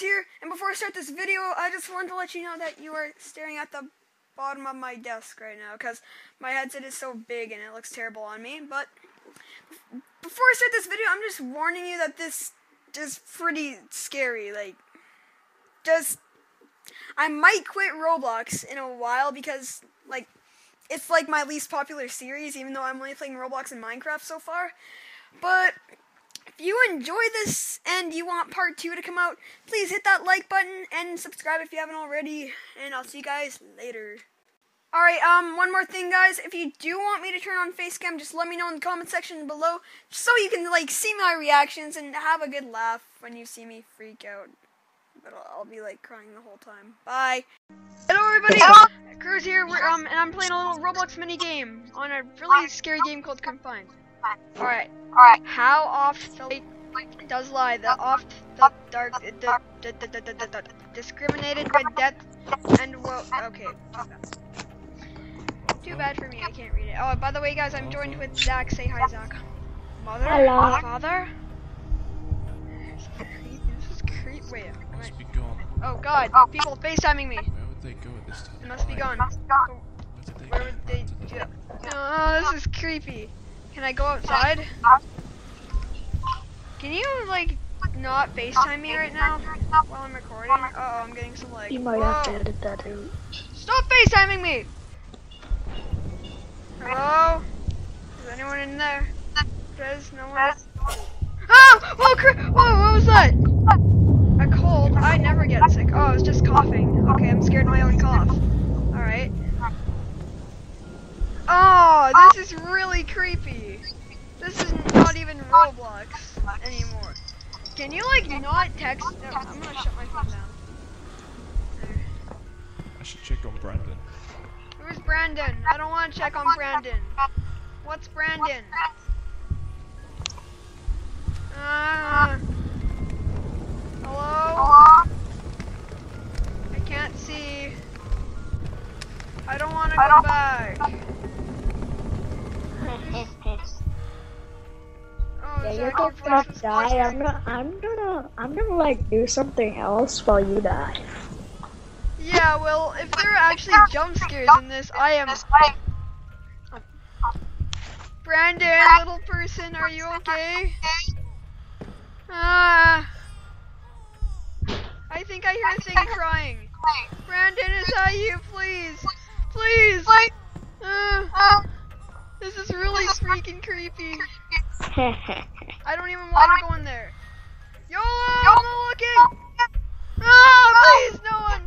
Here, and before I start this video, I just wanted to let you know that you are staring at the bottom of my desk right now, because my headset is so big and it looks terrible on me, but before I start this video, I'm just warning you that this is pretty scary, like, just, I might quit Roblox in a while, because, like, it's like my least popular series, even though I'm only playing Roblox and Minecraft so far, but if you enjoy this and you want part two to come out, please hit that like button and subscribe if you haven't already. And I'll see you guys later. Alright, um, one more thing, guys. If you do want me to turn on Facecam, just let me know in the comment section below, so you can, like, see my reactions and have a good laugh when you see me freak out. But I'll, I'll be, like, crying the whole time. Bye. Hello, everybody. Cruz here, we're, um, and I'm playing a little Roblox mini game on a really scary game called Confined. Alright. Alright. How oft the light does lie, the oft the dark the, the, the, the, the, the, the discriminated with death and well okay. Too bad for me, I can't read it. Oh by the way guys, I'm joined with Zach. Say hi Zach. Mother? Hello. Father? This is creep this is creep wait. am I- Must be gone. Oh god, people FaceTiming me. Where would they go at this time? It must be gone. Where did they go? would they go? Oh, this is creepy. Can I go outside? Can you like not FaceTime me right now while I'm recording? Uh oh, I'm getting some like. You might have to edit that out. Stop FaceTiming me! Hello? Is anyone in there? There's no one. Oh! Whoa, Whoa, what was that? A cold? I never get sick. Oh, I was just coughing. Okay, I'm scared of my own cough. Alright. Oh, this is really creepy. This is not even Roblox anymore. Can you, like, not text? No, I'm gonna shut my phone down. There. I should check on Brandon. Where's Brandon? I don't want to check on Brandon. What's Brandon? Uh, hello? I can't see. I don't want to go back. Yeah, you're gonna die. I'm gonna, I'm gonna, I'm gonna like do something else while you die. Yeah, well, if there are actually jump scares in this, I am. Brandon, little person, are you okay? Ah. I think I hear a thing crying. Brandon, is that you? Please. Please. Uh, this is really freaking creepy. I don't even want to go in there. YOLO! I'm not looking! Ah, please, no one!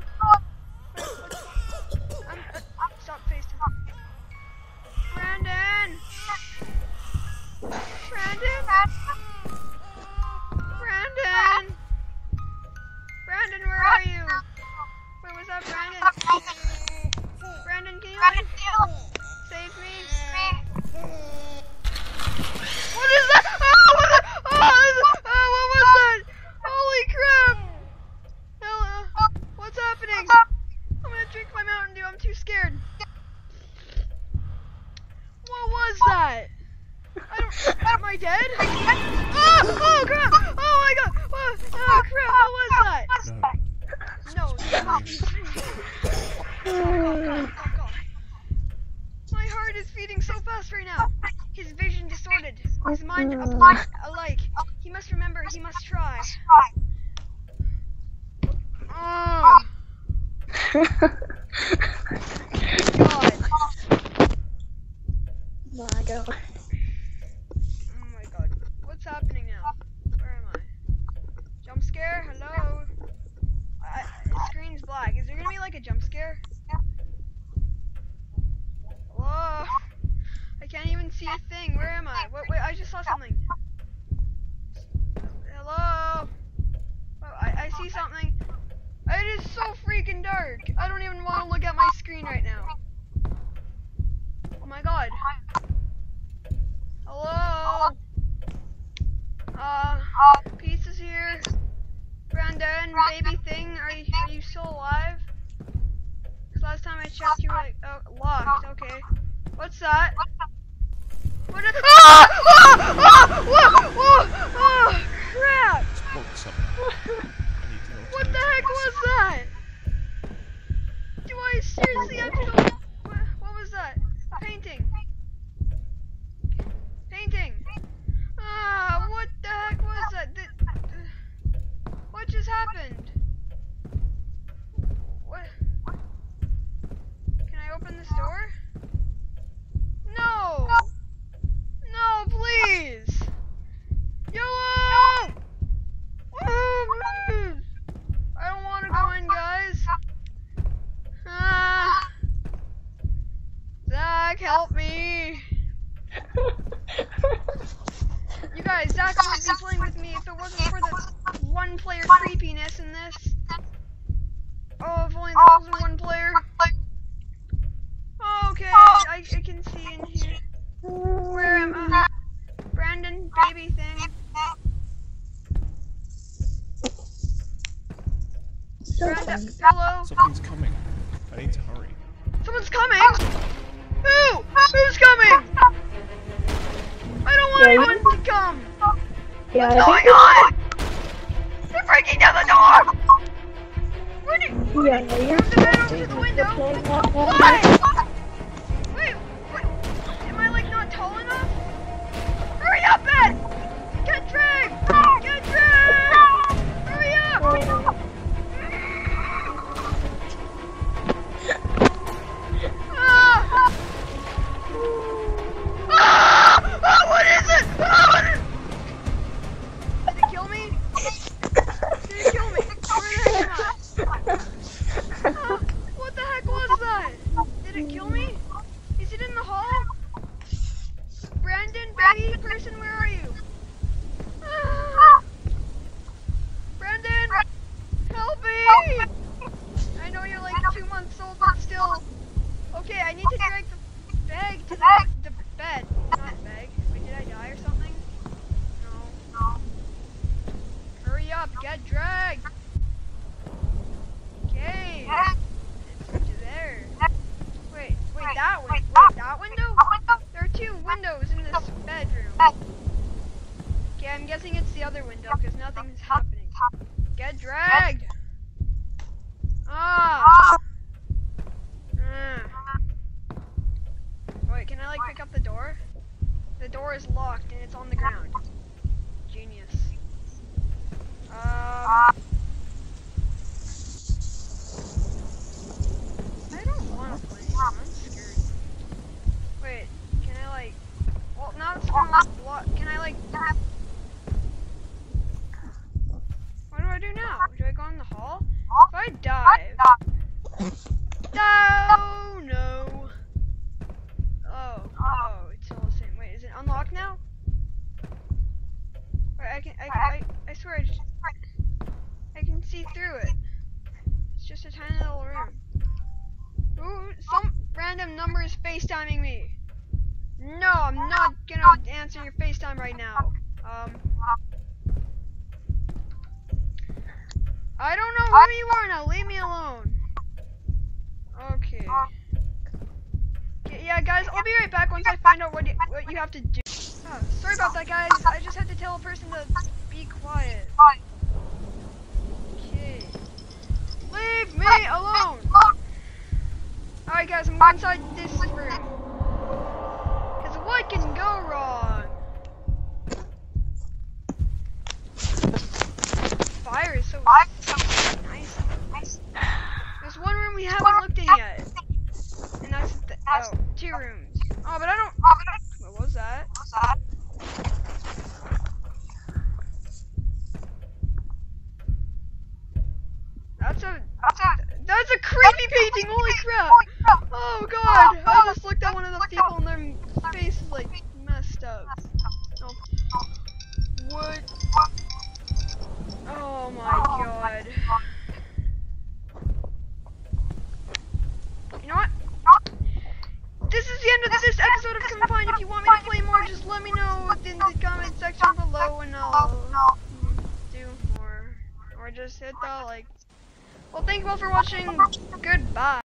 His mind apart. He must remember. He must try. Oh god. my god. Oh my god. What's happening now? Where am I? Jump scare? Hello? I, the screen's black. Is there gonna be like a jump scare? Hello? I can't even see a thing. Where am I? Wait, wait, I just saw something. Hello? Oh, I, I see something. It is so freaking dark. I don't even want to look at my screen right now. Oh my god. Hello? Uh, pizza's here. Brandon, baby thing, are you, are you still alive? 'Cause last time I checked, you were like, oh, locked. Okay. What's that? What? Is, ah! Ah! Ah! Whoa! Whoa! Oh, crap! Look, something. I need to know. What this? Oh, if only there was one player. Oh, okay, I, I can see in here. Where am I? Brandon, baby thing. Brandon, hello? Something's coming. I need to hurry. Someone's coming! Who? Who's coming? I don't want anyone to come! Yeah, What's I going on? Breaking down the door! Yeah, you're From the bedroom to the window? Why? Okay, I need to drag the bag to the, the bed. Not bag. Wait, did I die or something? No. no. Hurry up, get dragged. Okay. It's there. Wait, wait, that one. Wait, that window? There are two windows in this bedroom. Okay, I'm guessing it's the other window because nothing's happening. Get dragged! Ah! Mm. Wait, can I like pick up the door? The door is locked and it's on the ground. Genius. Um. I don't want to play. I'm scared. Wait, can I like? Well, not spawn like block. Can I like? What do I do now? Do I go in the hall? If I dive. Oh no. Oh, oh, it's all the same. Wait, is it unlocked now? Wait, I can, I, can, I, I swear, I just, I can see through it. It's just a tiny little room. Ooh, some random number is FaceTiming me. No, I'm not gonna answer your FaceTime right now. Um. I don't know who you are now. Leave me alone. Okay. Okay, yeah, guys, I'll be right back once I find out what you, what you have to do. Sorry about that, guys. I just had to tell a person to be quiet. Okay. Leave me alone. Alright, guys, I'm inside this room. Because what can go wrong? Fire is so nice. There's one room we haven't looked in yet. And that's the, oh, two rooms. Oh, but I don't. What was that? That's a that's a creepy painting. Holy crap! Oh god! I just looked at one of the people and their face is like messed up. Oh. What? Oh my god. You know what? This is the end of this episode of Confined. If you want me to play more, just let me know in the comment section below and I'll do more. Or just hit the like. Well, thank you all for watching. Goodbye.